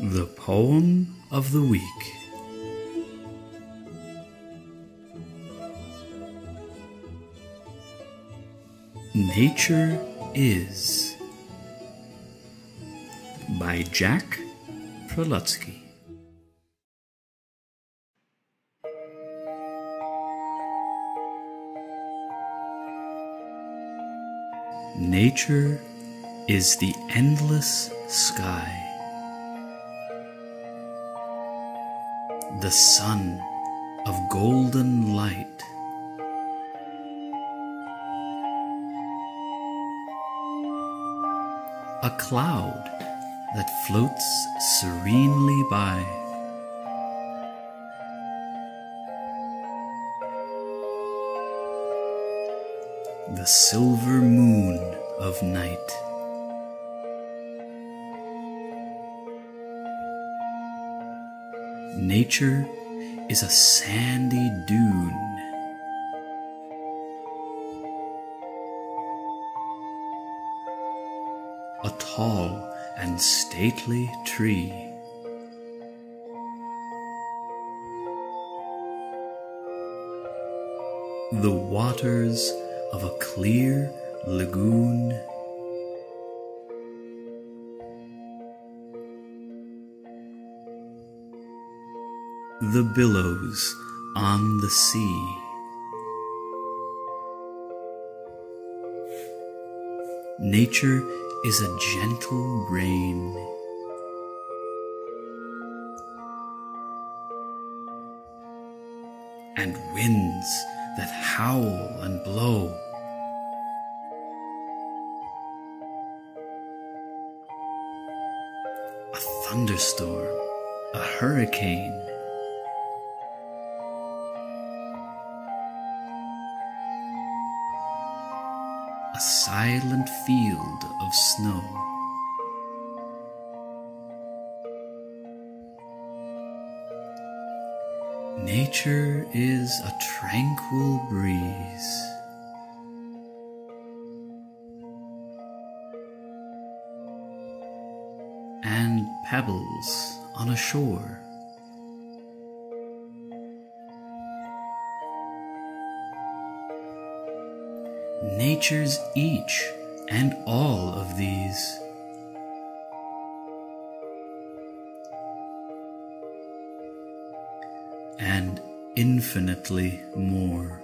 The Poem of the Week Nature is by Jack Prelutsky. Nature is the endless sky. The sun of golden light. A cloud that floats serenely by. The silver moon of night. Nature is a sandy dune. A tall and stately tree. The waters of a clear lagoon. The billows on the sea. Nature is a gentle rain. And winds that howl and blow. A thunderstorm, a hurricane. A silent field of snow. Nature is a tranquil breeze. And pebbles on a shore. Nature's each and all of these. And infinitely more.